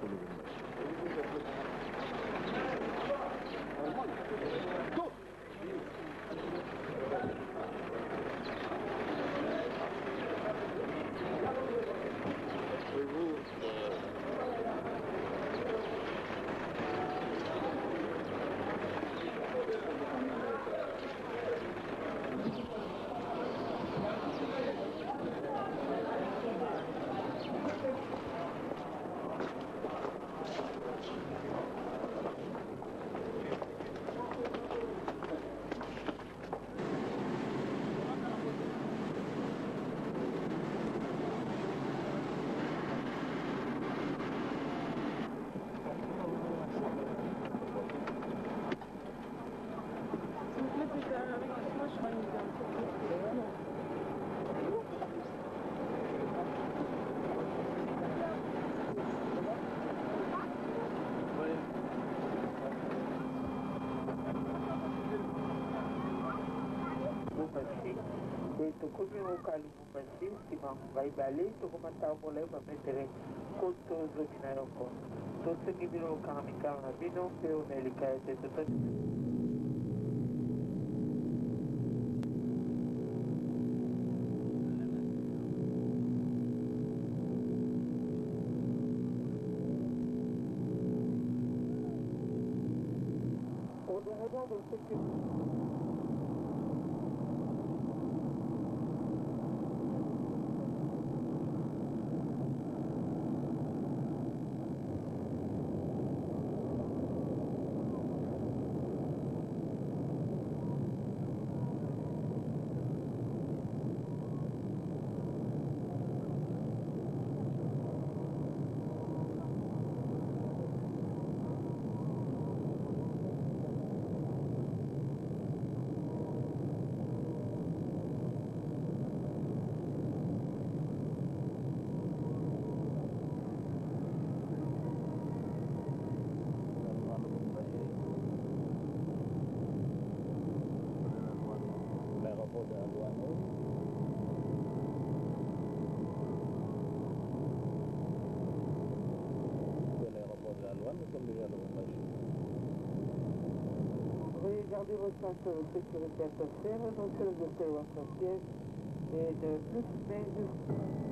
Gracias. kunywa ukali mumasi valer, ngaibali tokomatambula mametere kotozoki na yoko tosengi bino okaramikanga bino mpe omelika ete totati Au-delà de ce que... de sécurité à de et de plus, de...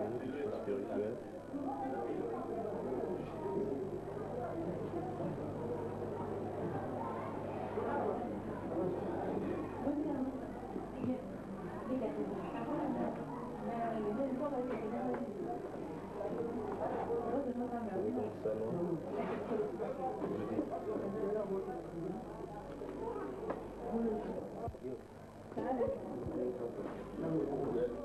spirituelle. Thank you.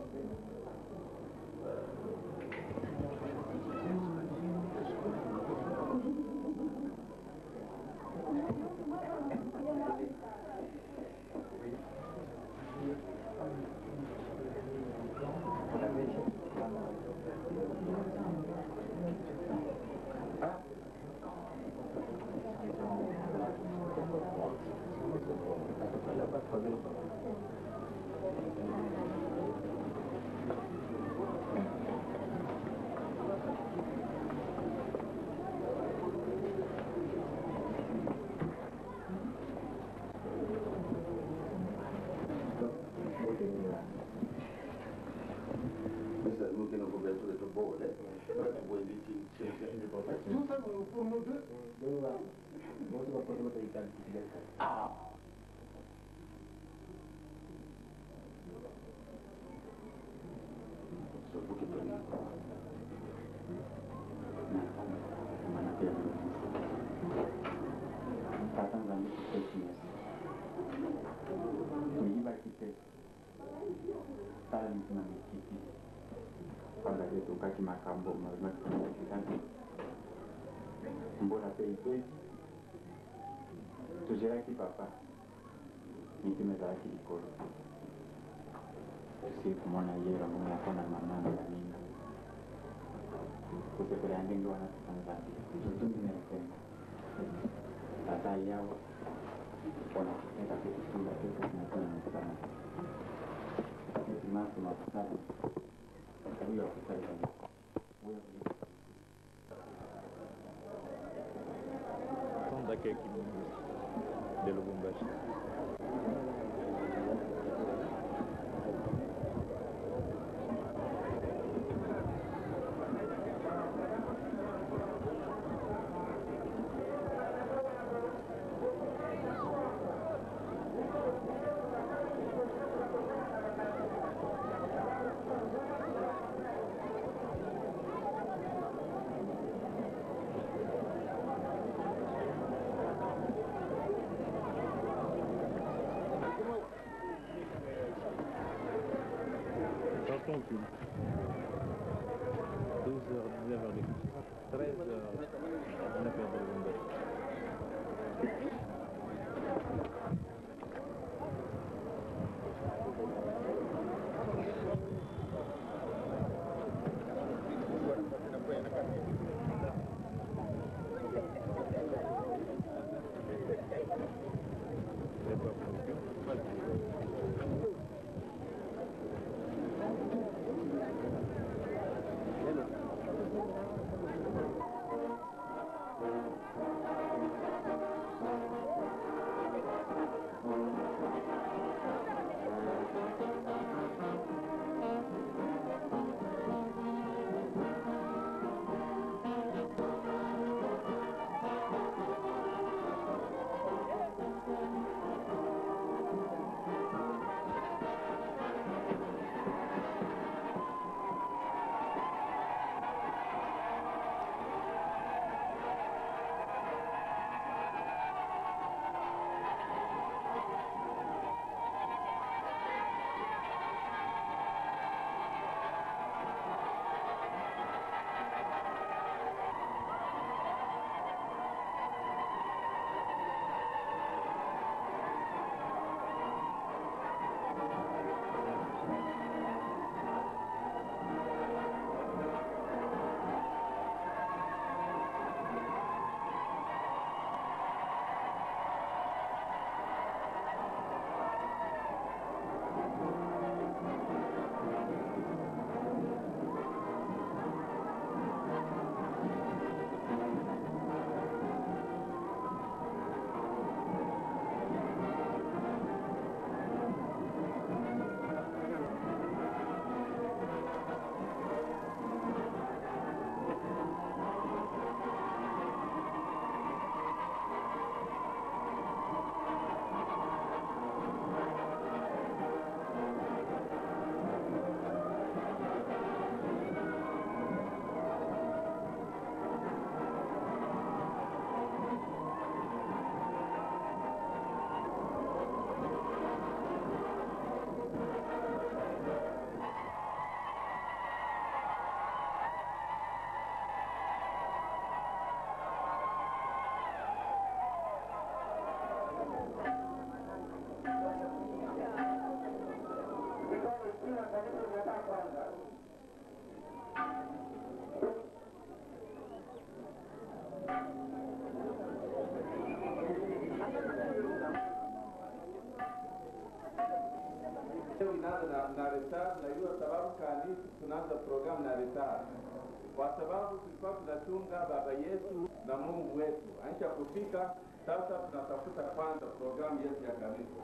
now. yako na mamangu na mimi kusekela ndenge wana tutanzani kitu ninayopenda baadaye yao wanatupenda kutufunga pesa tunakuna msana nisimama tunakusali huyo akusali kabisa hiyo na, na retard, najua sababu programu na retard kwa sababu tulikuwa tunachunga baba yetu na Mungu wetu, aisha kufika sasa, tunatafuta kwanza programu yetu ya kanisa.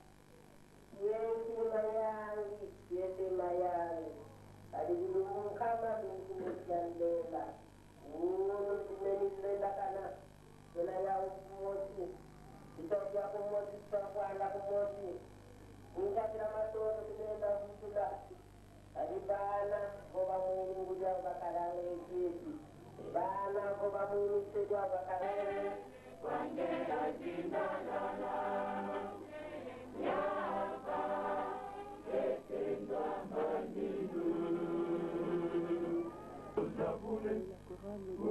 Yesi Mayari, Yesi Mayari, alidhulumu kama binti Mujandela. Uno tumelipelekana, tunaya kumosi, kitakia kumosi, tutakwenda kumosi. Nikatira matoto tumeenda kutula, alibana ngoba Mungu janga karanga ekezi. Bana ngoba Mungu sedwa bakaranga. Wandela jina lana. Yeah,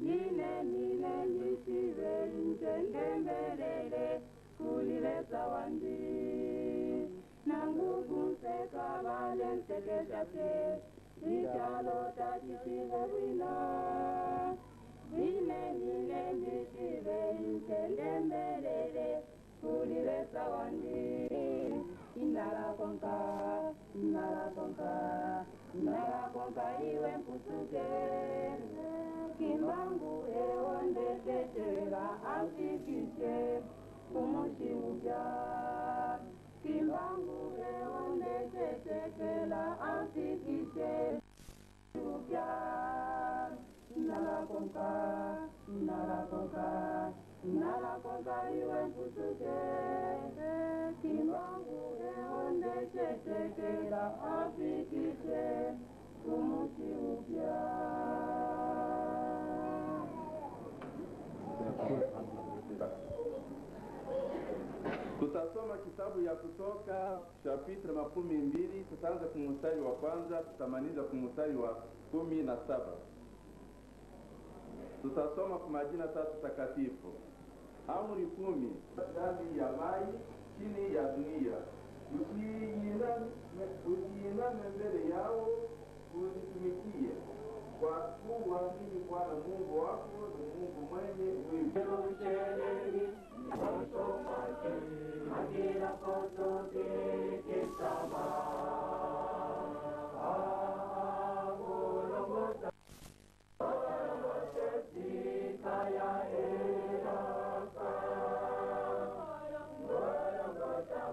Nile nile nisiwe nje ngembelele wandi na nguvu mpeka vale mtekeshake italota kisiwe wina vile nile nisiwe nje ngembelele wandi Indala konka, indala konka, indala konka iwe mpusuke. Kimbangu ewa ndetetela amfikishe kumushi upya. Kimbangu ewa ndetetela amfikishe upya. Indala konka, indala konka. afikise tutasoma kitabu ya kutoka chapitre makumi mbili tutaanza kumustari wa kwanza tutamaliza kumustari wa kumi na saba tutasoma kwa majina tatu takatifu amri kumi ndani ya mai chini ya dunia, usiiname mbele yao uzitumikie, kwa kuwa mimi Bwana Mungu wako ni Mungu mwenye wivu. Kaya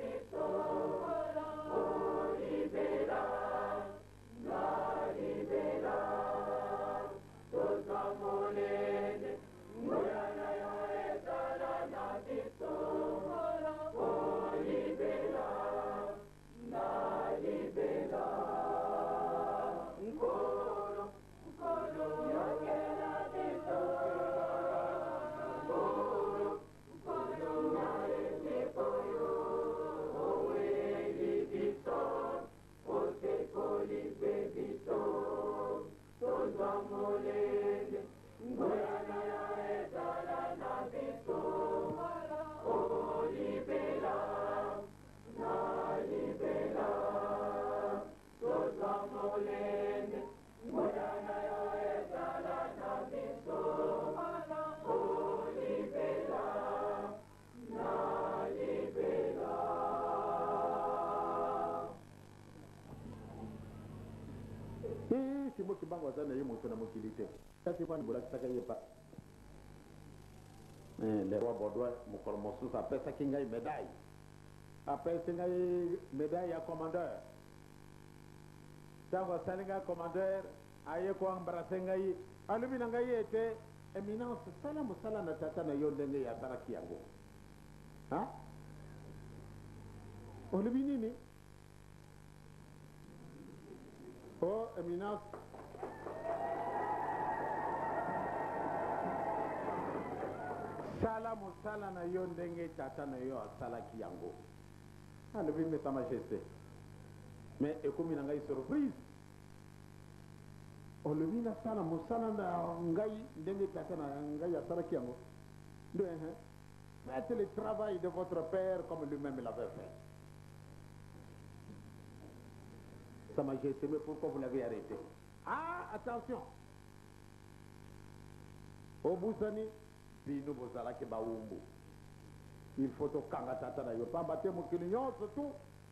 Ave Flora, Ori kristu moko mbango aza na ye moto na mokili te kasi fani bolakisaka ye pasi eh, leroi bordois mokolo mosusu apesaki ngai médaille apesi ngai médaille ya commandeur ntango asali ngai commandeur aye koembrase ngai alobi na ngai ete éminence sala mosala na tata na yo ndenge asalaki yango olobi nini Éminence, sala mosala na yo ndenge tata na yo asalaki yango alobi mesa majeste me ekomi na ngai surprise olobi nasala mosala na ngai ndenge tata na ngai asalaki yango nde faites le travail de votre père comme lui-même l'avait fait ça m'a semé, pourquoi vous l'avez arrêté Ah, attention obusani bino bozalaki bawumbu il faut tokanga tata na yo pamba te mokili nyonso tu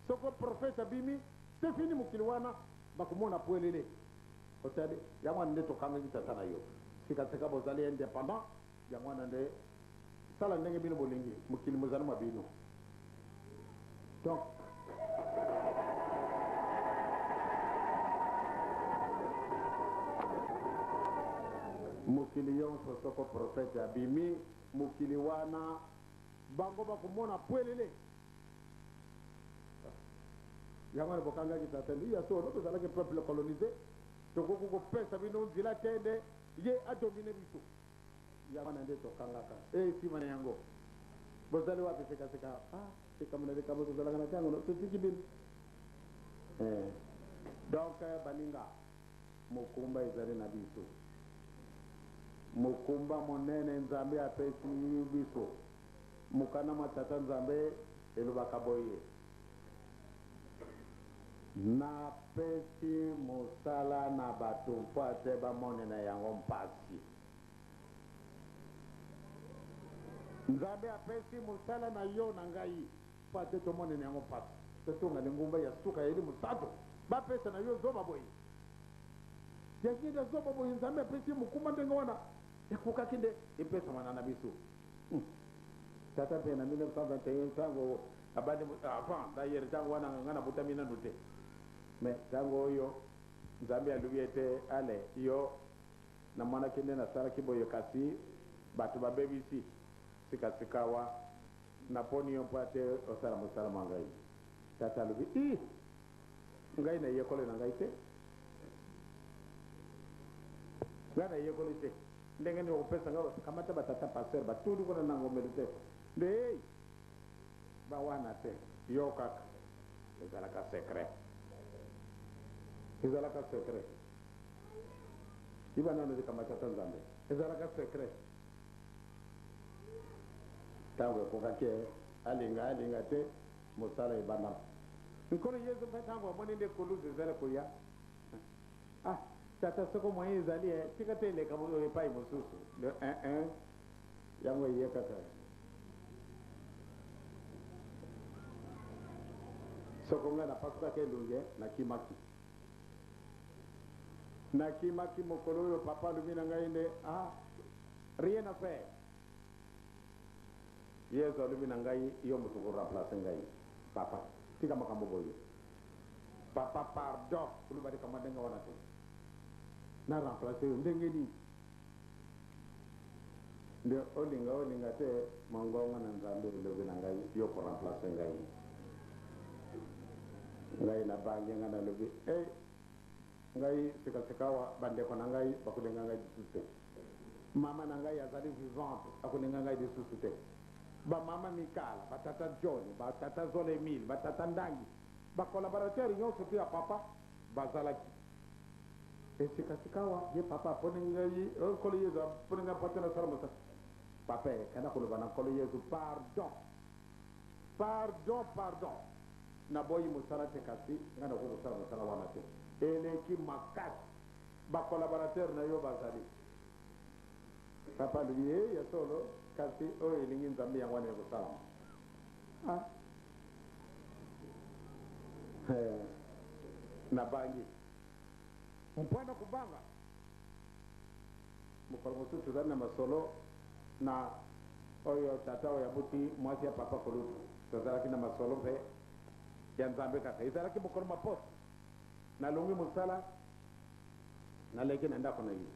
soki profete abimi te fini mokili wana bakomona po elele otali yango wana nde tokangaki tata na yo sikasika bozali indépendant yango wana nde sala ndenge bino bolingi mokili mozali mwa bino donc mokili nyonso soko profete abimi mokili wana bango bakomona pwelele yango wana bokangaki satan iya solo tozalaki peuple colonise tokoki kopesa bino nzela kende ye adomine biso yango wana nde tokangaka esima eh, na yango bozali wapi sekaseka ah, sekamona likambo tozalaka na tiango totiki bino eh, donc baninga mokumba ezali na biso mukumba munene nzambe apesi biso mukana matata nzambe elobaka boye napesi mosala na bato mpo ate bamonena yango mpasi nzambe apesi mosala na yo na ngai mpo ate tomonena yango mpasi totonga lingumba ya suka yeli mosato bapesa na yo zoba boye yakida zoba boye nzambe apesi mokumba ndenge wana ifukaki nde ipe somana na biso hmm. tata pe na 1921 ntango abade avant dayere ntango wana nga na butami nanu te me ntango oyo nzambe alubi ete ale yo namonaki nde nasalaki boye kasi bato babebisi sikasika wa naponi yo mpo ate osala mosala ma ngai tata alobi i ngai na eyekolo na ngai te ngai na eyekolo te ndenge ni okupesanga kamata batata paster batudu kuna na ngombe te nde ei bawana te yo kaka ezalaka secret ezalaka secret iba nano zikamata ta nzambe ezalaka secret ntango ekokaki eh, alinga alinga te mosala ebandama nkolo yesu mpe ntango amoni nde koluzu ezala koya ah tata soko moyen ezali ye eh, tika te eleka epai mosusu le 11 yango eyekaka soko ngai napasukaka elonge eh, nakimaki nakimaki mokolo oyo papa alobi na ngai nde ah, rien à faire yesu alobi na ngai yo moto koremplace ngai papa tika makambo boyo papa pardon oloba likambo ndenge wana te na remplace yo ndenge nini nde olinga olinga te mangonga na nzambe elobi na ngai yo koremplace ngai ngai nabange nga nalobi e eh, ngai sikasika awa bandeko na ngai bakolinga ngai lisusu te mama na ngai azali vivante akolinga ngai lisusu te bamama mikala batata john batata zolemile batata ndangi bakolaborateur nyonso te ya papa bazalaki esikasikawa ye papa poni nga yi kolo yezu poni nga patena saramusa papa ye kana kolo bana kolo yezu pardon pardon pardon na boyi musala te kasi nga na ko musala musala wana te eleki makasi bacolaborateur na yo bazali papa alobi e eh, ya solo kasi oyo oh, elingi nzambe yango wana ya kosalama ah. eh, nabangi mpona kubanga mokolo mosusu tozali na masolo na oyo tata oyo abuti mwasi ya papa kolutu tozalaki na masolo mpe ya nzambe kaka ezalaki mokolo maposo nalongi mosala naleki na ndako na ye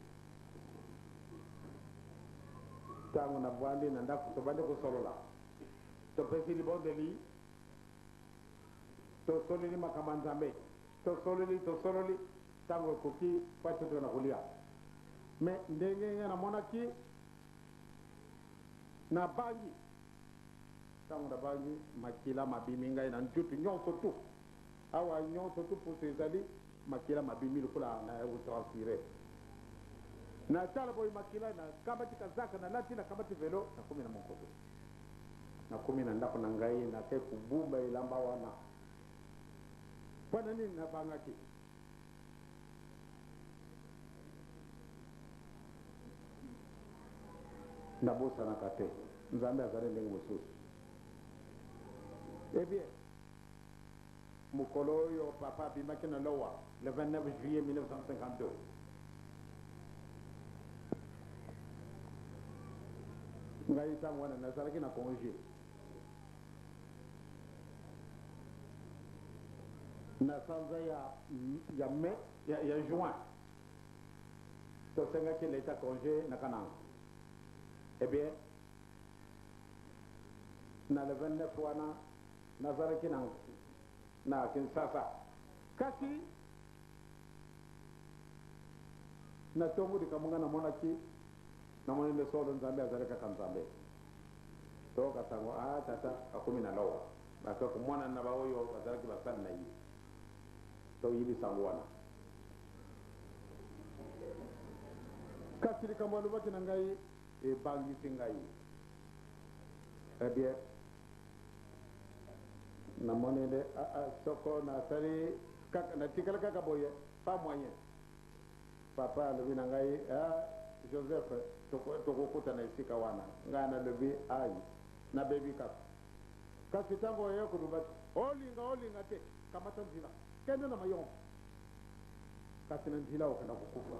ntango nabwandi na ndako tobandi kosolola topesi libondeli tosololi makambo ya nzambe tosololi tosololi tango koki pacento na kulia me ndenge namonaki na bangi ntango na bangi makila mabimi ngai na njutu nyonso tu awa nyonso tu pusu ezali makila mabimi lokola nayekotransfire natala boye makila nakambati kazaka nalati nakambati velo nakomi na mokoto nakomi na ndako na ngai nakai kobumba elamba wana mpona nini nabangaki nabosanaka te nzambe azali ndenge mosusu eh bien mokolo oyo papa abimaki na lowa le 29 juillet 1952 ngai ntango wana nazalaki na congé na sanza ya, ya mai ya, ya juin tosengaki leta congé na kananga Eh bien, na le 29 wana na zaraki na na Kinshasa kati na tongo di kamunga na mona ki na mona le solo nzambe azaleka ka nzambe to ka sango a ah, tata akumi na lawa baka ko mona na bawo yo azalaki ba san na yi to yili sango wana kati di kamwa lubaki na ngai ebalisi nga ye ebie eh namoni de ah, ah, soko nasali natikala kaka boye pa moyen papa alobi na ngai ah, joseph tokokutana esika wana ngai nalobi ai nabebi kaka kasi ntango oye koluba ti olinga olinga te kamata nzila kende na mayongo kasi na nzila okenda kokufa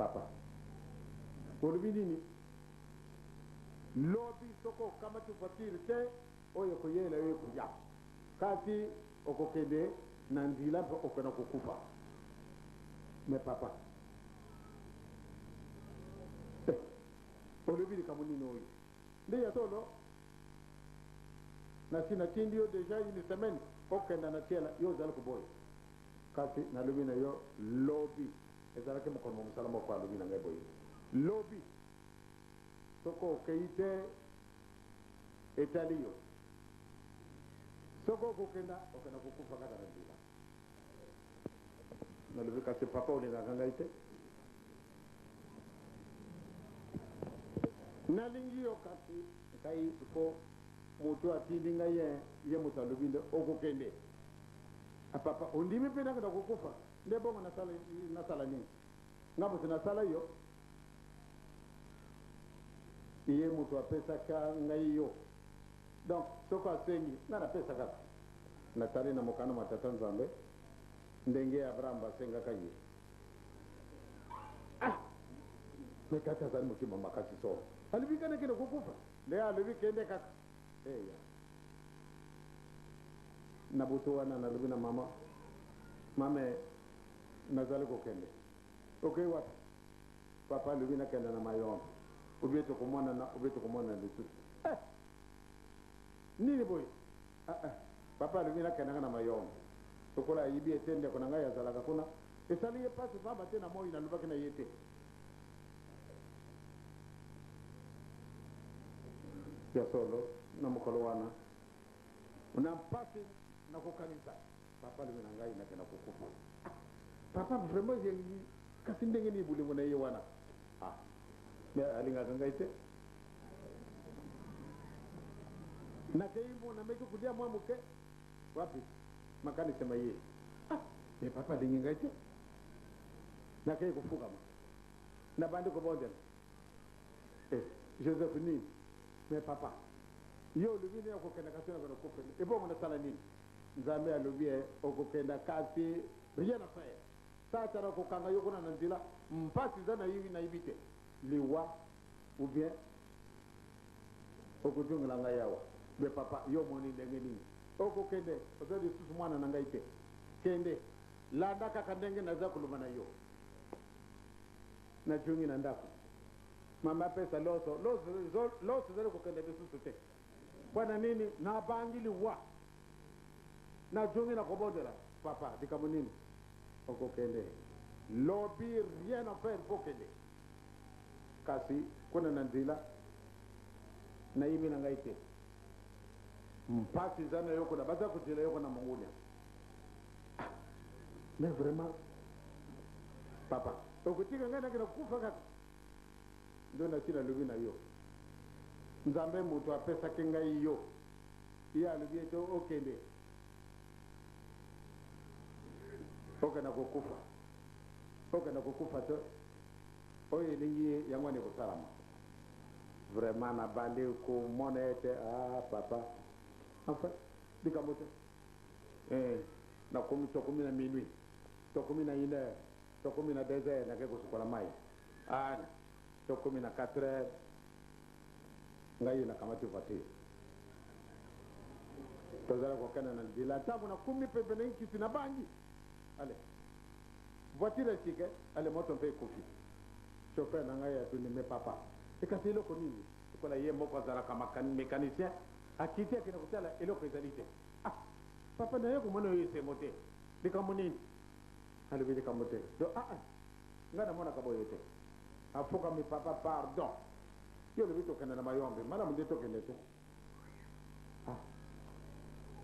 papa tolbi nini lobi soko kamati fatiri te oyo kuyela yo kuya kati okokende na ndila mpe okena kokufa me papa eh, olobi likambo nini oyo nde ya tolo nasi natindi yo deja une semaine okenda na tiela yo ozali koboya kasi nalobi na yo lobi ezalaki mokono momusala moko alobi na ngai boye lobi soko okeyite etaliyo soko okokenda okenda kukufa kata na nzila nalobi kasi papa olingaka ngai te nalingi yo kasi ngai ko moto atindi ngai ye ye moto alobi nde okokende apapa ondimi mpe nakenda kukufa nde bongo nasala nini nga moto nasala yo ye moto apesaka ngai yo donc soko asengi nga napesaka natali na mokano matata nzambe ndenge abraham basengaka ye ah! me kati azali motima makasi solo alobi kana kende kokufa nde alobi kende kaka eya na butu wana nalobi na mama mame nazali kokende okei wapi papa alobi nakende na mayombe ou bien tokomonana ou bien tokomonana lisusu eh. nini boye ah, ah. papa alobi nakendanga na mayomo lokola ayibi ete ndeko na ngai azalaka kuna esali ye mpasi pamba te na moi nalobaki na ye te ya solo na mokolo wana na mpasi na kokanisa papa alobi na ngai nakenda kokufa ah. papa vraiment kasi ndenge ni bolingo na ye wana ah. me alingaka ngai te nakei mona meki kulia mwa moke wapi makani sema ye ah, ye papa alingi ngai te nakei kufukama nabandi kubondela eh, joseph nini me papa ye olobi ne okokenda kasi nakona kufela ebongo nasala nini nzambe alobi e, okokenda kasi rien afaire satana okokanga yo kuna na nzela mpasi eza nayebi te le wa ou bien okojongela ngai awa me papa yo moni ndenge nini okokende oza lisusu mwana na ngai te kende landa kaka ndenge naza koloba na yo najongi na ndako mama apesa loso loso ezali kokende lisusu te mpona nini nabangi liwa najongi na kobondela papa likambo nini okokende lobi rien affaire pokende kasi kona na nzila na yimi na ngai te hmm. mpasi zana yoko na baza kuzila yoko na mongolia ah, mais vraiment papa okotika ngai nakena kufa kaka nde nati nalobi na yo nzambe moto apesaki ngai yo ye alobi ete okende okenda kokufa okenda kokufa te oyo elingi yango ni kosalama vraiment nabandi komona ete a ah, papa enfin likambo te eh, nakomi tokomi na minuit tokomi na une heure tokomi na deux heures nake kosukola mai ana ah, tokomi na quatre heures ngai nakamati voiture tozala kokende na libila ntango nakomi pembene nkisi na bangi ale voiture esike ale moto mpe ekufi chauffeur na ngai atunyeme papa ekasi eloko nini ekola ye moko azalaka mécanicien akiti akende kotala eloko ezali te ah papa na ye komona oyo esengo te likambo nini alobi likambo te do aa ngai namonaka boye te afukami papa pardon yo olobi tokende na mayombe malamu nde tokende te ah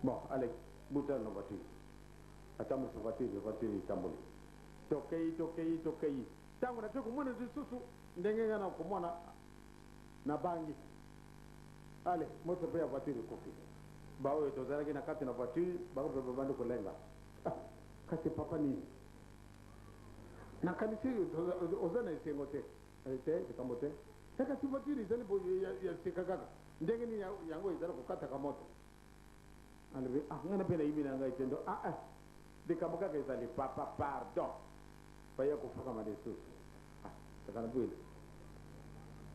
bon alex butala na voiture atambolisa voiture voiture etamboli tokeyi tokeyi tokeyi tangu nataka kumwona zisusu ndengenge na kumwona na bangi ale moto pe ya voiture kofi ba oyo tozalaki na kati na voiture bakopepa bandu kolenga ah, kati papa nini nakanisi oza na esengo te te likambo te te kati voiture ezali boyo ya sika kaka ndenge nini yango ezali kokataka moto alobi ah ngana mpe nayibi na ngai te ndo aa ah, ah. likambo kaka ezali papa pardon baya kofukama lisusu takana bwile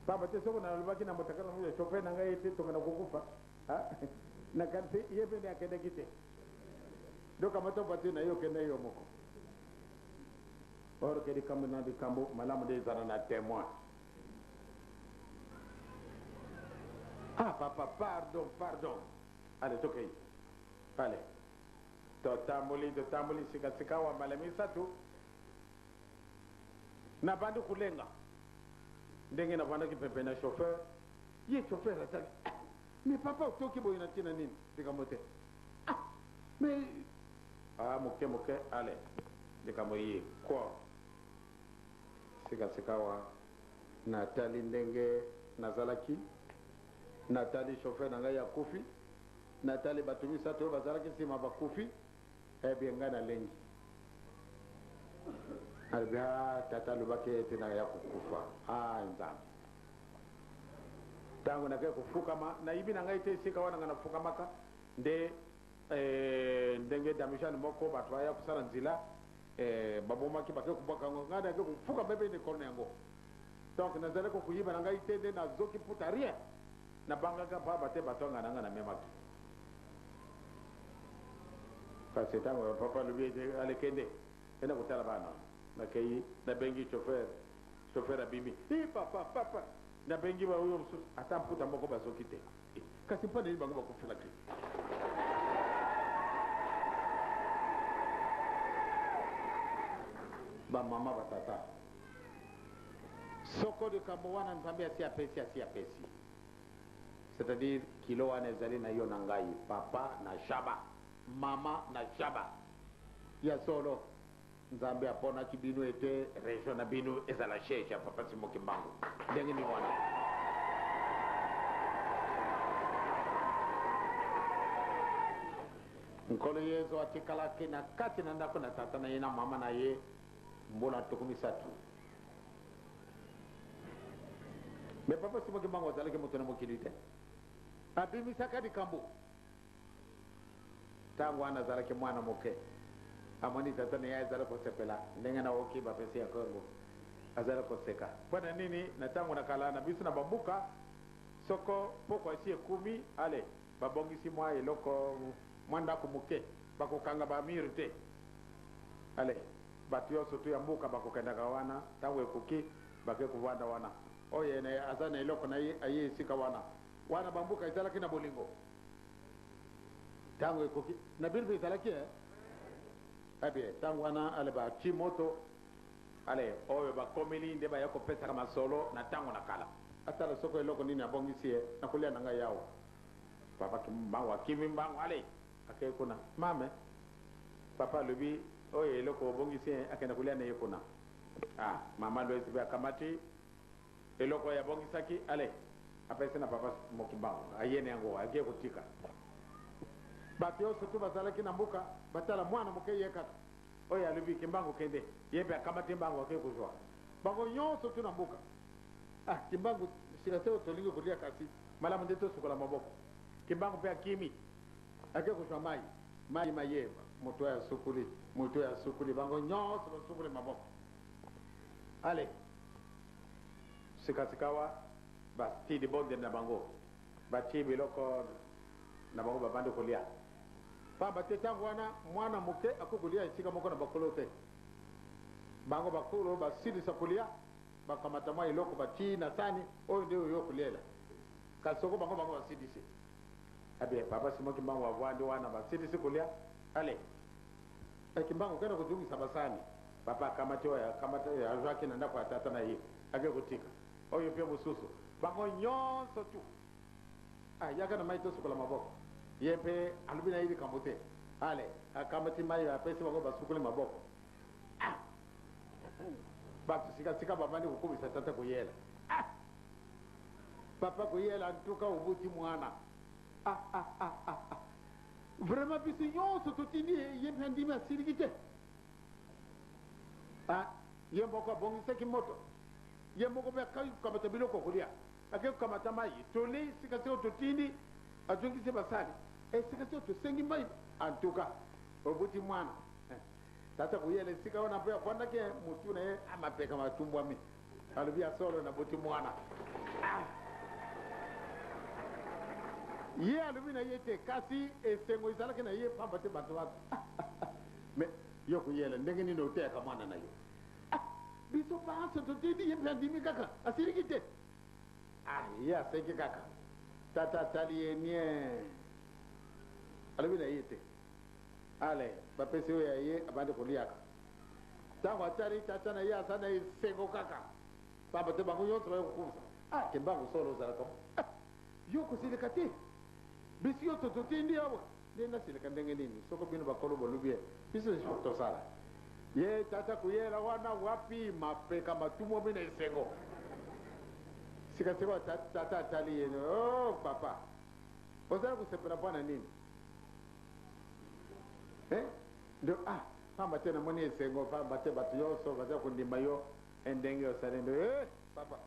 papa te soko nalalobaki na moto akana moyo chopre na ngai ete tongana kokufa na kanise ye pene akendaki te donc amata voiture na ye okende yo moko or ke likambo na likambo malamu nde zana na temwa ah papa pardon pardon ale tokei pale totamboli sika sika wa malamisa tu napandi kulenga ndenge napandaki pempeni ya chauffeur ye chauffeur ataki mais papa otoki boye na ntina nini likambo te ah, mais aa ah, moke moke ale likambo ye kor sikasika wa natali ndenge nazalaki natali chauffeur na ngai akufi natali bato misato oyo bazalaki nsima bakufi ebie eh ngai nalengi alga tata lubake tena yako kufa anza tangu nake kufukama na ah, ibi na ngai te sika wana ngana fukamaka nde eh, ndenge damishani moko bato baya kusala nzila eh, babomaki bake kubwaka ngo ngai nake kufuka bebe nde korona yango donc nazali kokuyiba na ngai te nde nazoki puta rien nabangaka mpa bate bato anga na nga na memaki kasi ntango papa alobi ete alekende ende kotala bana nakai nabengi chofer chofer abimi i papa papa nabengi ba huyo msusi ata mputa moko bazoki te eh, kasi mpa nini bango bakofelaki bamama batata soko likambo wana nzambe asi apesi asi apesi c'est-à-dire kilo wana ezali na yo na ngai papa na shaba mama na shaba ya solo nzambe aponaki bino ete région na bino ezala sheche ya papa simoki mbangu ndenge ni wana nkolo yezu atikalaki na kati na ndako na tata na ye na mama na ye mbula tuku misatu me papa simoki mbangu azalaki moto na mokili te abimisaka likambo ntango wana azalaki mwana moke amoni tatani yeye zara kosepela lengena woki ba pesi ya korbo azara koseka pana nini na tangu nakala na bisu na bambuka soko poko asie kumi ale babongisi mwa eloko mwa ndako moke bakokanga bamire te ale bato nyonso tu ya mboka bakokendaka wana ntango ekoki bake kovanda wana oyo aza na eloko na ye aye esika wana wana bambuka ezalaki na bolingo ntango ekoki na biribe ezalaki eh? Abia tangwana aleba chimoto ale oyo bakomeli nde baya kopesaka masolo na ntango na kala atala soko eloko nini abongisi ye na na ngai awa papa kimbangu akimi mbangu ale akei kuna mame papa Lubi, oyo eloko obongisi ye akenda kulia na ye kuna ah, mama lwesi be akamati eloko ya bongisaki, ale apesi na papa mokimbangu ayene yango akei kutika. bato nyonso tu bazalaki na mbuka batala mwana moke ye kaka oyo alobi ke mbango kende ye mpe akambati mbango ake kozwa bango nyonso tu na mbuka ah kimbangu sika te oyo tolingi kolia kasi malamu nde tosukola maboko kimbangu mpe akimi ake kozwa mai mai mayeba moto oyo asukuli moto oyo asukuli bango nyonso basukuli maboko ale sikasika wa batidi bondeli na bango batie biloko na bango babandi kolia pamba te ntango wana mwana moke akoki kolia esika moko na bakolo te bango bakolo basilisa kolia bakamata mwa eloko bati na sani oyo nde oyo koliela kasi soko bango bango basilisi abe papa simoki mbango bavwa nde wana basilisi kolia ale ekimbango okenda kozungisa basani papa akamati oyo akamati oyo azwaki na ndako ya tata na ye ake kotika oyo mpe mosusu bango nyonso tu ayaka na mai tosukola maboko yepe alubina yiri kambote ale akamati mayo apesi bango basukule maboko ah! bato sikasika bavandi kokobisa tata koyela ah! papa koyela ntuka obuti mwana ah, vraiment biso nyonso totindi ye mpe andimi asiliki te ye moko abongisaki moto ye moko mpe akaki kokamata biloko kolia akaki kokamata mai toli sikasika totindi azongisi basali esika tio tosengi mai antuka obuti mwana sasa kuyele sika ona pia kwandake mutu naye amapeka matumbwa mi alivia solo na buti mwana ye alubi na ye te kasi esengo ezalaki na ye pamba te bato bato me yo kuyele ndenge nini oteyaka mwana na yo biso banso totedi ye mpe andimi kaka asiriki te ye asengi kaka tata tali ye mien ale bɛna ye ten ale ba pese o y'a ye a b'a dekoli y'a kan sanwa cari caca na y'a san na ye seko ka kan sanba tɛ ban ko yɔn sɔrɔ ye ko kusa a kɛ ba ko sɔrɔ sara tɔn yɔ ko seli ka te bisi yɔ toto te ndi awa ne na seli ka dɛngɛ ni ni soko bini ba kolo bɔ lubi yɛ bisi yɔ tɔ sa la ye caca ko ye oh, la wa na wa pi ma pe ka ma tumɔ bɛna ye seko sikaseko ta ta ta tali ye ni ɔɔ papa o sera ko sɛpɛrɛ bɔ na ni ni. Eh? ndo ah pamba te namoni esengo pamba te bato nyonso baza kondimba yo endenge osali ndo e eh, papa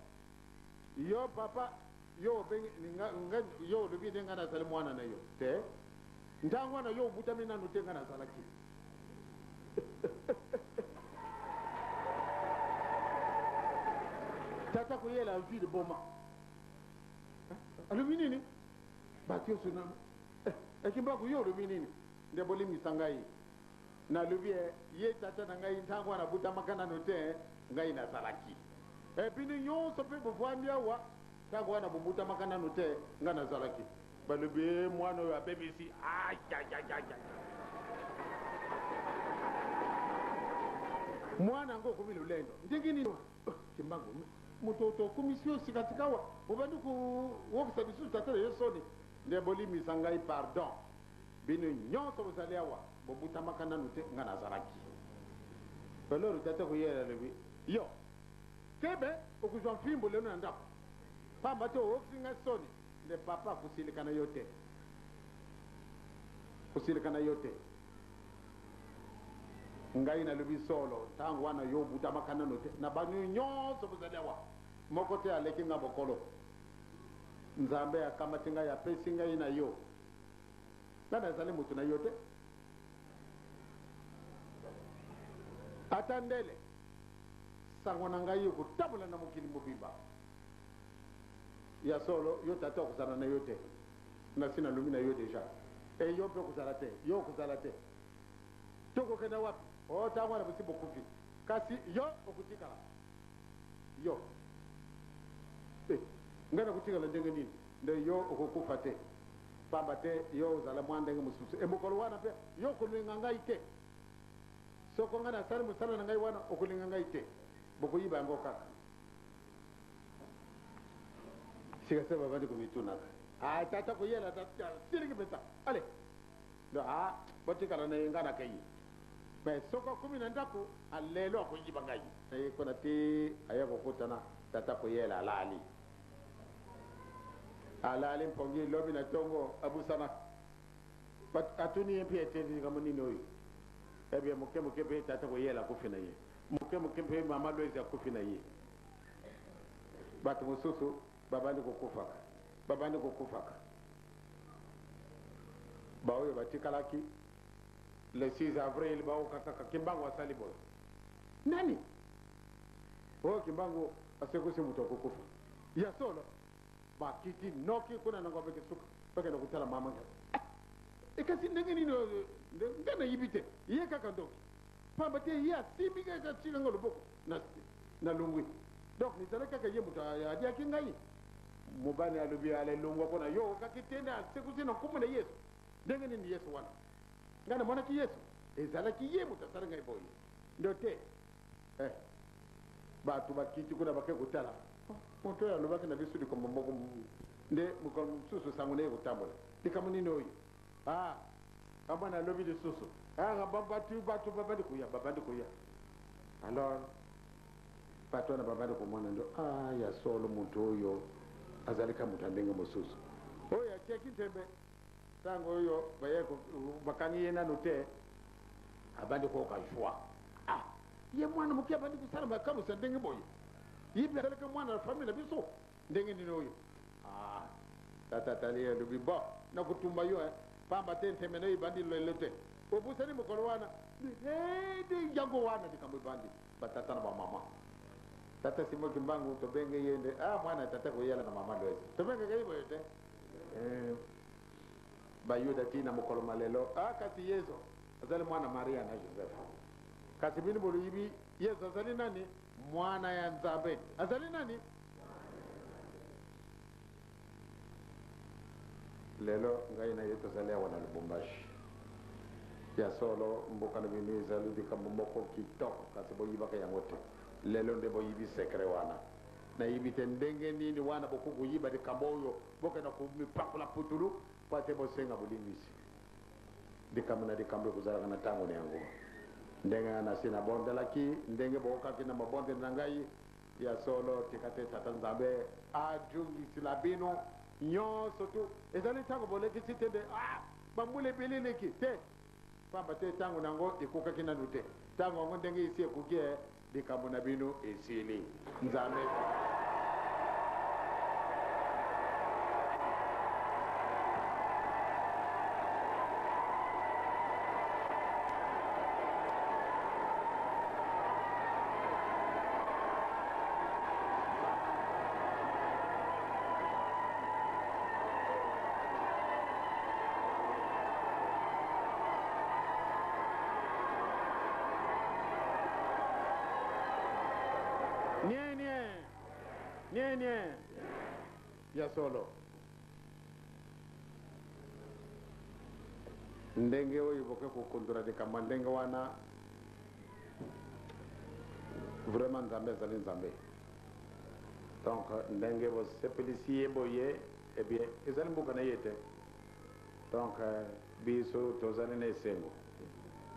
yo papa yo yo olobi nde ngai nazali mwana na yo te ntango wana yo obutami nanu te ngai nazalaki tata koyela ville boma eh, alobi nini bato nyonso na ekimbaku yo olobi nini nde bolimisa ngai nalobi eh, ye tata na ngai ntango anabutama na no te eh, ngai nazalaki ebino eh, nyonso mpe bovandi awa ntango wana bobutamaka nano te ngai nazalaki balobi e mwana oyo abebisi ayayayaya mwana yango okomi lolendo ndenge nini oh, kimbango moto tokumisi osikatika wa obandi kowokisa bisu tata na ye soni nde bolimisa ngai pardon bino nyonso bozali awa bobutamaka nanu te nga nazalaki lelo ludate kuyela lebi yo kebe okuzwa mfimbo leno na ndako pamba te ookisinga soni nde papa akusilikana yo te kusilikana yo te ngai nalobi solo ntango wana yo obutamaka nano te na banyo nyonso bozali awa moko te aleki nga bokolo nzambe akamati ngai apesi ngai na yo nana azali moto na yo te ata ndele sango na ngai yo kotambola na mokili mobimba ya solo yo tata okozala na yo te na si nalobi na yo deja e yo mpe okozala te yo okozala te tokokenda wapi o ntango wana bosi bokufi kasi yo okotikala yo eh, ngai nakotikala ndenge nini nde yo okokufa te pamba te yo ozala mwa ndenge mosusu emokolo wana mpe yo okolinga ngai te soko ngai nasali mosala na ngai wana okolinga ngai te bokoyiba yango kaka sika se babandi komitunaka a ah, tata koyela silingi mpenza ale do a ah, botikala na ye nga na kai me soko akumi na ndako alelo akoyiba ngai na ye kona te aya kokutana tata koyela alali alaalin pongi lobina tongo abusana pat atuni ye pie ni kamuni noi ebi ya muke muke pe tata ko yela kufina fina ye muke muke pe mama do ya kufina fina ye batu mususu babani ko kufa babani ko kufa bawo ba laki le 6 avril bawo kaka kimbango asali boy nani o kimbango asekusi mutu kukufa ya solo bakiti noki kuna nango beke suka beke nokutela mama nge ikasi ndenge nini euh, nge na yibite ye kaka ndoki pamba te ye asimbi nge ka tsila ngo loboko na na lungwi donc nizala kaka ye mutu adiaki ngai mobali alobi ala elongwa mpona yo kaki tende asekusi na nkumu na yesu ndenge nini yesu wana ngai namonaki yesu ezalaki ye moto asala ngai boye nde te eh, bato bakiti kuna bake kotala moto oyo alobaki na biso likombo moko nde mokolo mosusu sango naye kotambola likambo nini oyo a ah, kamwana ah, alobi lisusu aa ah, babati bato babandi koya babandi koya alors bato wana babandi komona ndo a ya solo moto oyo azali ka moto ya ndenge mosusu oyo atiaki nzembe ntango oyo bakangi ye nano te abandi koyoka joi ah ye mwana moke abandi kosala makambusa ndenge boye yi bila keleke mwana na famila biso ndenge ndini oyo ah, tatatalia lubi bo nakutumba yo eh. pamba te ntemene ibandi lelo te obusani mukolo wana de yango wana likambo ibandi batata na bamama tata simoki mbangu tobenge ye nde ah, mwana tata koyala na mama loezi tobengeke yiboyo te eh, bayuda ti na mukolo malelo ah, kasi yezo azali mwana maria na joseph kasi bini bolo yibi yezo azali nani mwana ya Zabedi. Azali nani? lelo ngai na ye tozali awa na lubumbashi ya solo mbokano bino ezali likambo moko kitoko kasi boyibaka yango te lelo nde boyibi sekre wana nayibi te ndenge nini wana bokoki koyiba likambo oyo bokenda komipakola putulu po ate bosenga bolimbisi likambo na likambo ekozalaka na ntango na yango ndenge na si na bondelaki ndenge bokokaki na mabonde na ngai ya solo tika te tata nzambe ajongisila bino nyonso tu ezali ntango bolekisi te nde ah, bambula ebele leki te pamba te ntango na yango ekokaki nanu te ntango yango ndenge esi ekoki eh, likambo na bino esili nzambe Amen. Yes, O Lord. ndenge oyo boke kokundura likambo ndenge wana vraiment nzambe ezali nzambe donc ndenge bosepelisi ye boye ebie eh ezali mbuka na ye te donc eh, biso tozali na esengo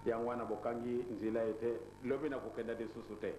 yango wana bokangi nzela ye te lobi na kokenda lisusu te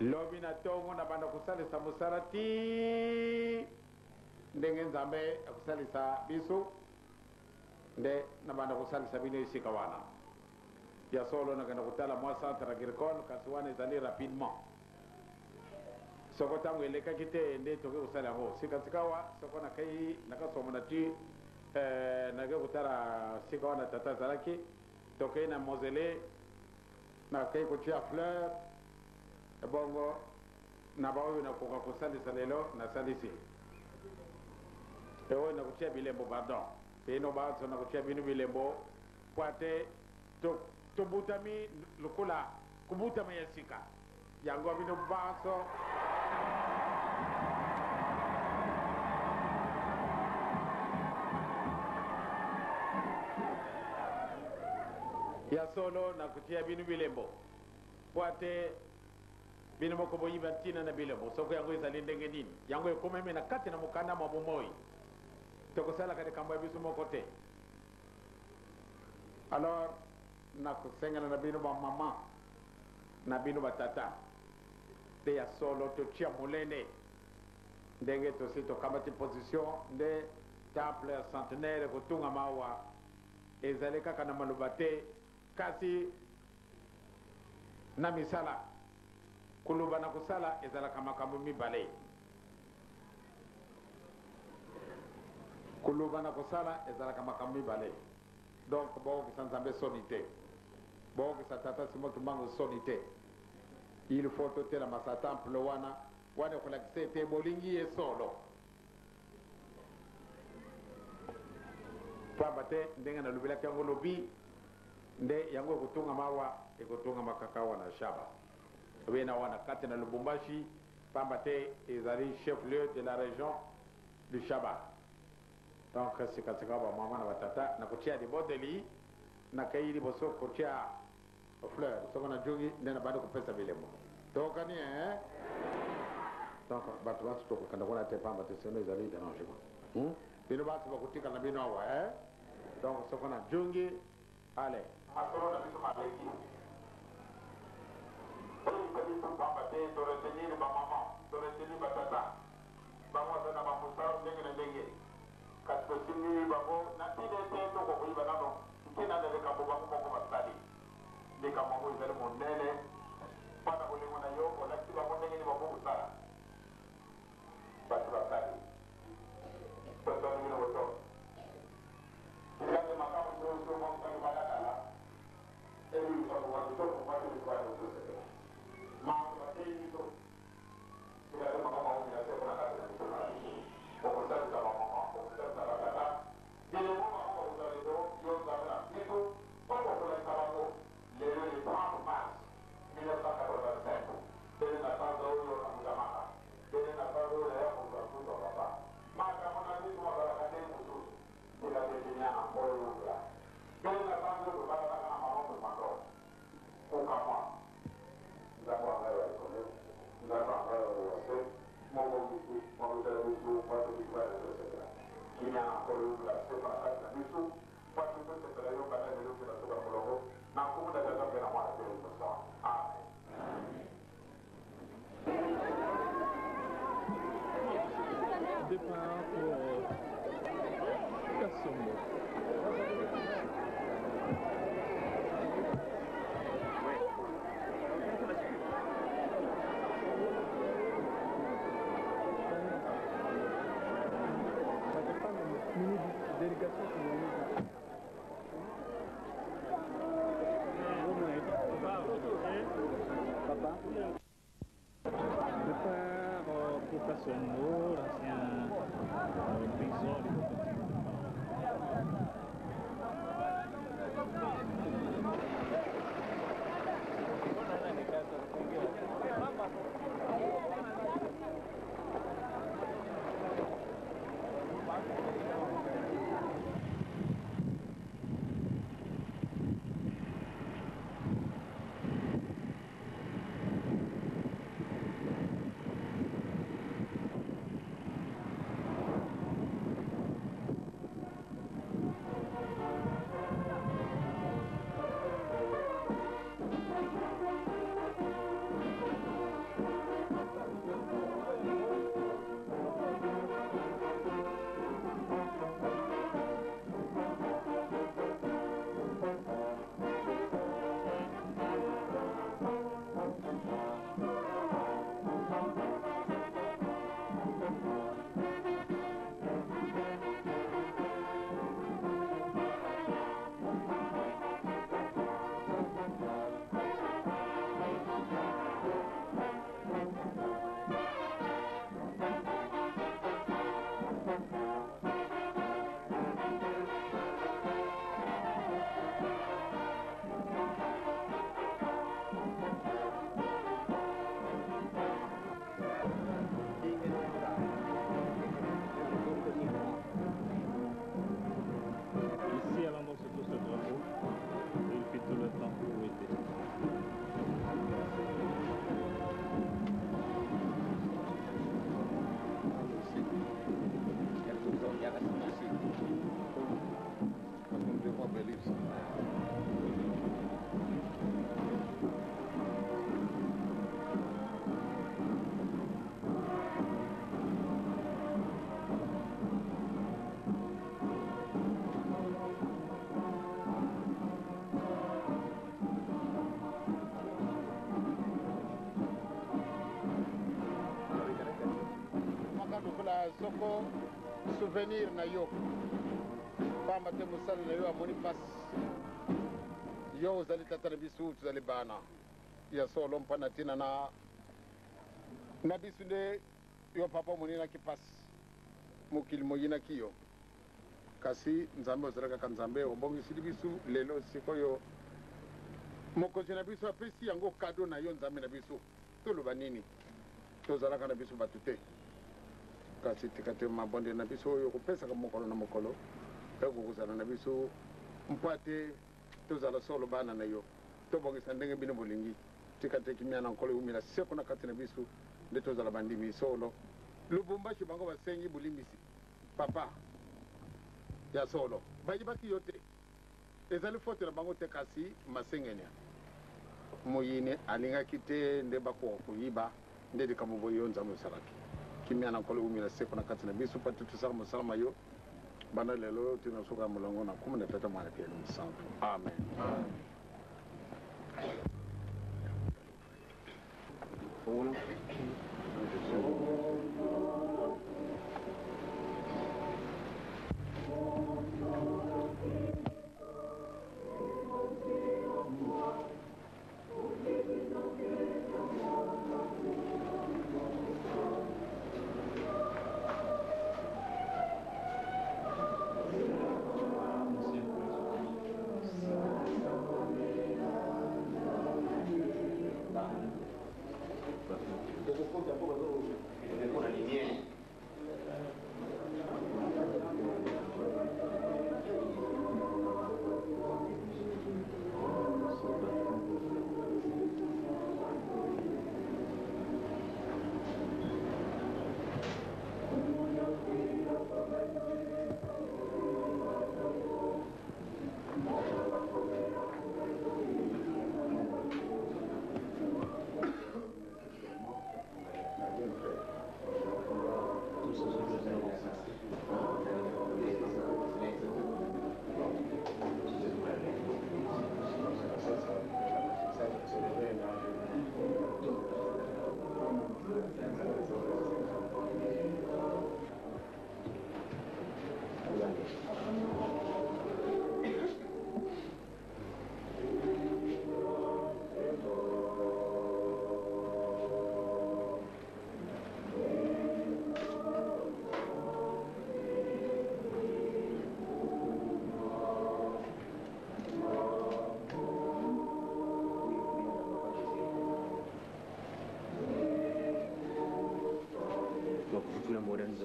lobi na tongo na banda kusalisa musala ti ndenge nzambe akusalisa biso nde na banda kusalisa bino esika wana ya solo nakenda kutala mwa centre agricole kasi wana ezali rapidement soko ntango elekaki te nde toke kosala yango sikasika awa soko nakai nakasomona ti eh, nake kotala sika wana tata azalaki tokei na mosele nakai kotia fleur bongo nabawo bena koka kusalisha lelo nasalisi ewo nakutia bilembo pardon pino baso nakutia binu bilembo kwate tobutami to lukula kubutama ya sika yango bino baso ya solo nakutia binu bilembo kwate bini moko boyiba ntina na bilemo soko yango ezali ndenge nini yango ekomami na kati na mokanda mwa bomoi tokosalaka likambo ya biso moko te alors nakosengela na bino bamama na bino batata nde ya solo totia molene ndenge tosi tokambati position nde temple ya centenaire ekotungama awa ezali kaka na maloba te kasi na misala kolobana kosala ezalaka makambo mibale kolobana kosala ezalaka makambo mibale donc baokisa nzambe soni te baokisa tata simoki mbango soni te il faut totelama sa temple wana wana ekolakisa ete bolingi ye solo pamba te ndenge nalobelaki yango lobi nde yango ekotongama awa ekotongama kaka wana shaba bena wana kati na lubumbashi pamba te ezali chef lieu de la région du shaba donc sikasika bamama na batata na kotia libodeli na kai liboso kotia fleur soko na jogi nde na bandi kopesa bilembo tokani e donc bato basi tokokanda kuna te pamba te sino ezali dérangement hmm? bino basi bakotika na bino awa e donc soko na jongi ale masolo na biso maleki bayikalisu bamba te toreteniri bamama toreteni batata bango aza na bamusa ndenge na ndenge kasi tosimbi bango na ntine te toko koyiba nano ntina na likambo bango moko basali likambo yango ezali monene mpona bolingo na yo olakisi bango ndenge ni bango kosala bato basali totoningina koto ikambe makamu soso mwamutangi balakala ebimisakokwakisokokwatilikwayoose Gracias. 所以。moko souvenir na yo pamba te mosala na yo amoni mpasi yo ozali tata na biso tozali bana ya solo mpo na ntina na na biso nde yo papa omoninaki mpasi mokili moyinaki yo kasi nzambe ozali kaka nzambe obongisili biso lelo sikoyo mokonzi na biso apesi yango kado na yo nzambe na biso toloba nini tozalaka na biso bato te ka sitikate mabonde na biso oyo kopesaka mokolo na mokolo mpe kokozala na biso mpoa te tozala solo bana na yo tobongisa ndenge bino bolingi tika te kimia na nkolo eumila seko na kati na biso nde tozala bandimi solo lubumbashi bango basengi bolimbisi papa ya solo bayibaki yo te ezali fote na bango te kasi masengenia moyini alingaki te nde bakoka koyiba nde likambo boye yo nzambe osalaki kimiana kole umila seko na kati na biso pa tutusala mosala ma yo banda lelo oyo tina soka molongo na kumi na tata mwana pia elimu santu amen Thank you.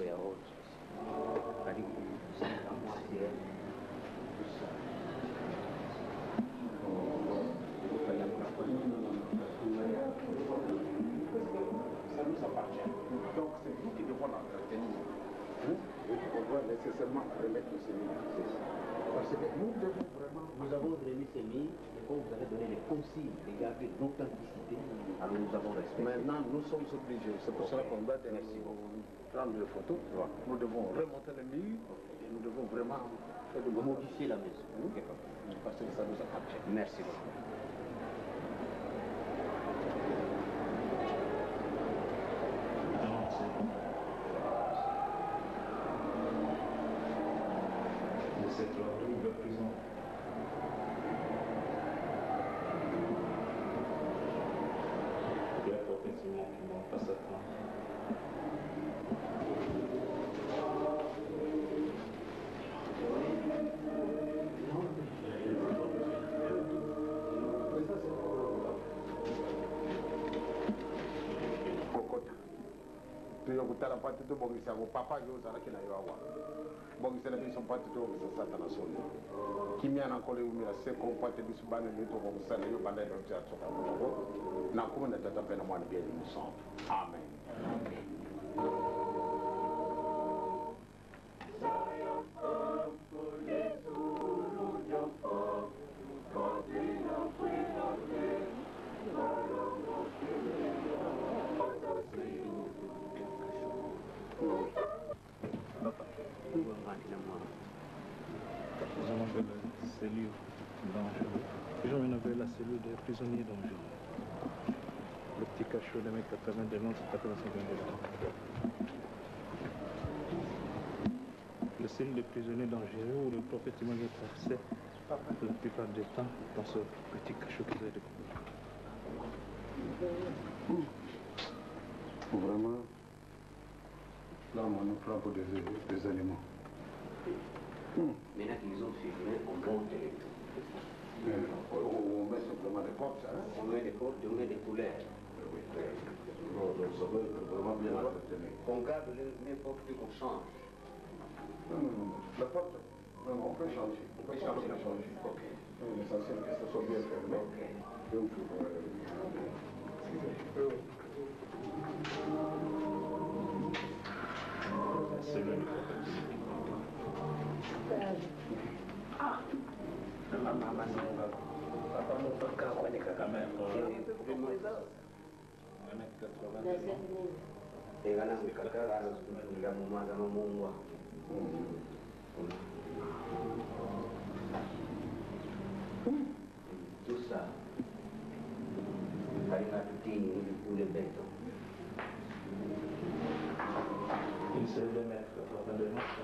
ya hoja karibu ça nous appartient. Donc c'est nous qui devons l'entretenir. Hein? Et on doit nécessairement remettre le séminaire. Parce que nous devons vraiment, nous avons vous avez donné les consignes de garder l'authenticité, alors ah, nous avons respecté. Maintenant, nous sommes obligés, c'est pour okay. cela qu'on doit prendre les photos, nous devons remonter le mur et nous devons vraiment modifier la maison. Parce que ça nous capté. Merci beaucoup. kotala mpate tobongisa yango papa yo ozalaki na yo awa bongisela biso mpate tobongisa satana soni kimia na nkolo eumela seko mpate biso bana yo tobongisa na yo banda eloti ya soka molongo na komi na tata mpe na mwana bia limusantu amen, amen. cellules dangereuses. J'en avais la cellule des prisonniers dangereux. Le petit cachot des mecs 82 ans, c'est 85 Le cellule des prisonniers dangereux où le prophète Emmanuel passait la plupart des temps dans ce petit cachot qu'ils avaient découvert. Vraiment, là, on nous prend pour des, des éléments moyens qu'ils ont suivis, on monte les tout. on met simplement des portes. Hein? On met des portes, on met des couleurs. Euh, oui. oui, Donc, ça veut vraiment bien entretenu. On garde les mêmes portes qu'on change. Non, non, non. La porte, non, on peut changer. On peut changer. On peut changer. Ok. L'essentiel que ça soit bien fermé. Ok. Donc, euh, euh C'est bien, le micro. Il s'est démêlé quand on a demandé.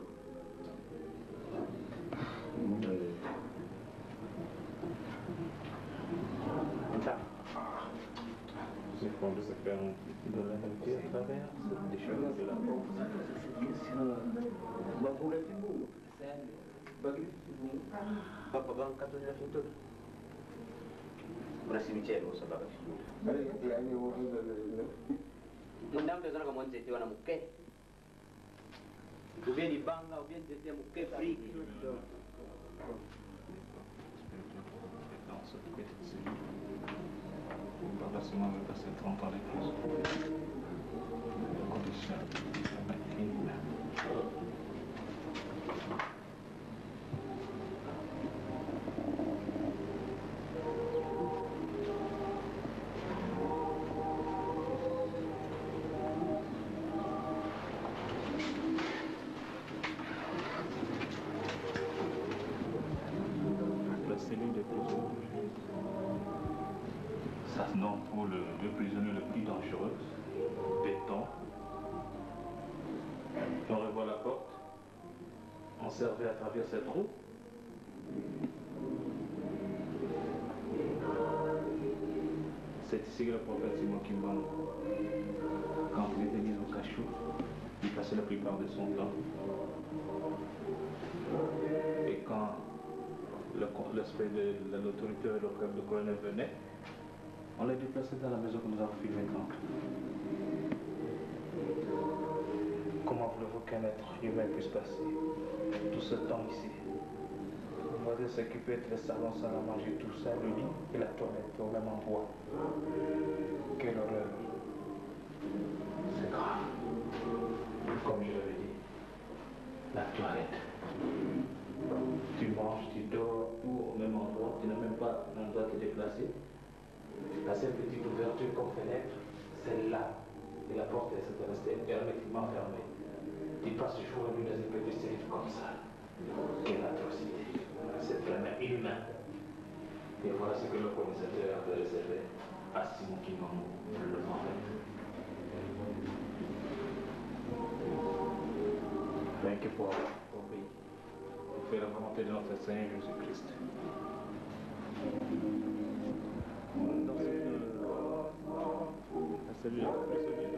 Congresa che erano dell'energia attraverso diceva che la cosa ma pure più Papa bancato della cintura Brasilicello sa baka cintura eh, eh, Non dà un tesoro come un zetti una mucche Tu vieni banga o vieni zetti a mucche frighi Spirito di competenza va passer de passer 30 les plus travers cette C'est ici que le prophète Simon Kimbang, quand il était mis au cachot, il passait la plupart de son temps. Et quand l'aspect de, l'autorité et le de colonel venait, on l'a déplacé dans la maison que nous avons filmée Comment voulez-vous qu'un être humain puisse passer tout ce temps ici. moi ce qui peut être le salon, salle à manger, tout ça, le et la toilette au même endroit. Quelle horreur. C'est grave. Comme je l'avais dit, la toilette. Tu manges, tu dors, tout au même endroit, tu n'as même pas l'endroit de te déplacer. La seule petite ouverture comme fenêtre, celle-là, et la porte est restée hermétiquement fermée. Il passe jour et nuit dans une petite série comme ça. Quelle atrocité. C'est vraiment inhumain. Et voilà ce que le colonisateur avait réservé à Simon Kimamo, le Rien que pour compris pour faire la volonté de notre Seigneur Jésus-Christ. Dans celui-là, celui-là, celui-là,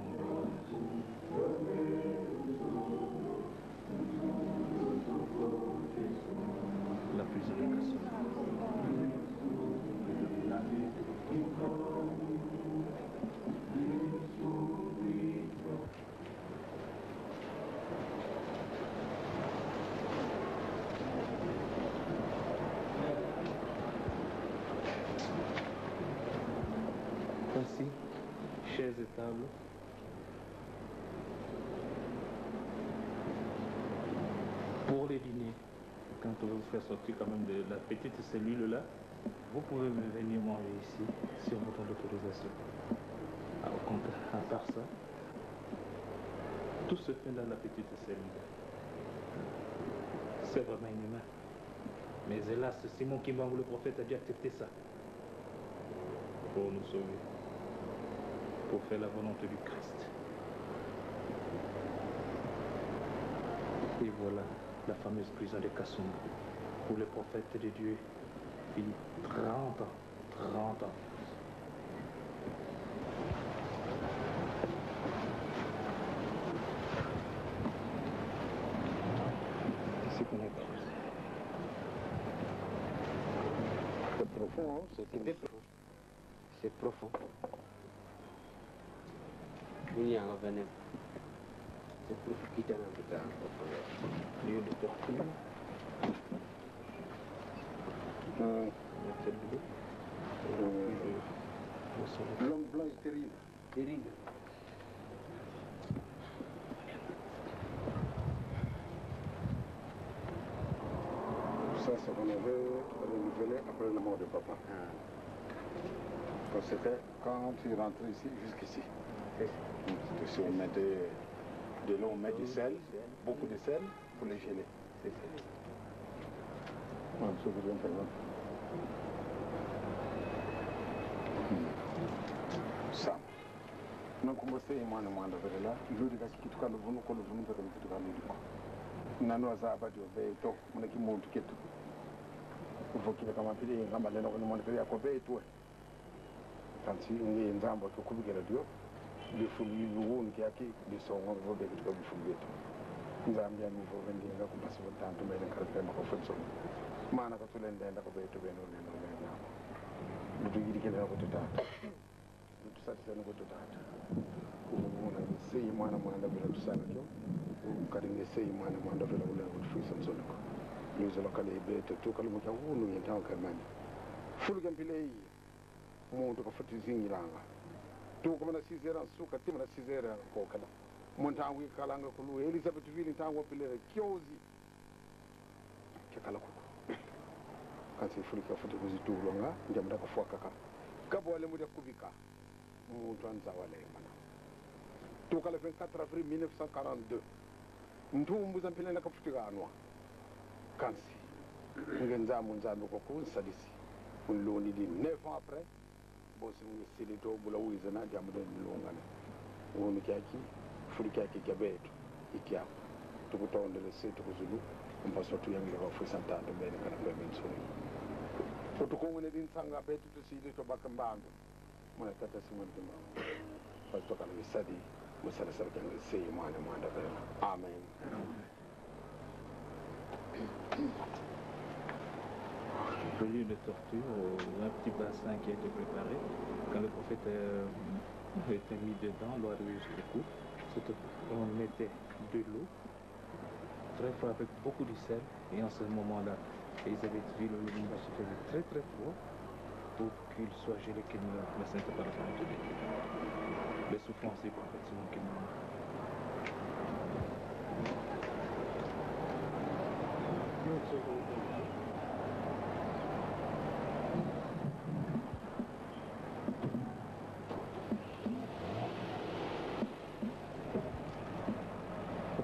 sorti quand même de la petite cellule-là, vous pouvez venir manger ici sur vous d'autorisation. l'autorisation. Ah, à part ça, tout se fait dans la petite cellule. C'est vraiment inhumain. Mais hélas, Simon Kimbang le prophète, a dû accepter ça. Pour nous sauver. Pour faire la volonté du Christ. Et voilà la fameuse prison de kassoum pour le prophète de Dieu. Philippe, 30 ans, 30 ans. C'est profond, hein? c'est profond. C'est profond. y Dunia revenait. C'est pour quitter temps. Lieu de torture. C'est euh, L'homme blanc terrible. Ça, c'est qu'on avait renouvelé après la mort de papa. Quand c'était, quand il rentrait ici, jusqu'ici, on mettait de, l'eau, on met du sel, beaucoup de sel pour les geler. subiria um pergunta. Sam, não comecei em mano manda verela, juro que aqui tocando vuno quando vuno da tu tocando isso. Na nossa aba de obey to, mona é que monte que tu. Vou que kama pili ngamba leno quando mona pili akobe tu. Tanti ngi nzambo to kubigela dio. Bifugi biwon ke aqui, bisongo vou be que tu bifugi tu. Nzambia ni vou vender ngakubasa tanto mbele karpe makofunzo. maanaka su leen dee ndax bay tubee noonu ne noonu leen naa ko du jiri kele na ko tutaata du tusatise na ko tutaata muna sei mwana mwanda vila tusanakyo kati nge sei mwana mwanda vila ule kutufuisa mzoloko nyuzo lokale ibete tukalumukia wunu yentawo kamani fuluke mpile iyi muntu kafuti zingilanga tukumana sizera nsuka timana sizera kokala muntangu ikalanga kuluwe elizabeth vili ntangu wapilera kyozi kekala kulu kasi fulika futi kuzitulo nga njamda kufua kaka kabo wale mude kubika muntu anza wale mana tukale 24 avril 1942 ntumbuza mpilela kafutika anwa kansi ngenza munza nuko kunsadisi unloni di 9 après bosi mwisili to bula wizana jamdo nilungana wonu kyaki furi kyaki jabeto ikyako tukutondele se tukuzulu mpaso tuyangile wafuisantando bene kana bwe mensoni sotukongu ne dinsanga betu tusili tobaka mbandu muna tata simontima pasitokana bisadi musalasalakanga seyi mwana mwanda vema amen J'ai eu une torture, un petit bassin qui a été préparé. Quand le prophète euh, était mis dedans, l'eau arrivait jusqu'au cou. On mettait de l'eau, très fort, avec beaucoup de sel, et en ce moment-là, et ils avaient tué le faire très très fort pour qu'il soit géré qu'il ne n'était pas la de Les souffrance est complètement qu'il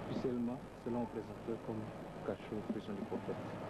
Officiellement, selon le présenteur comme cachot prison du prophète.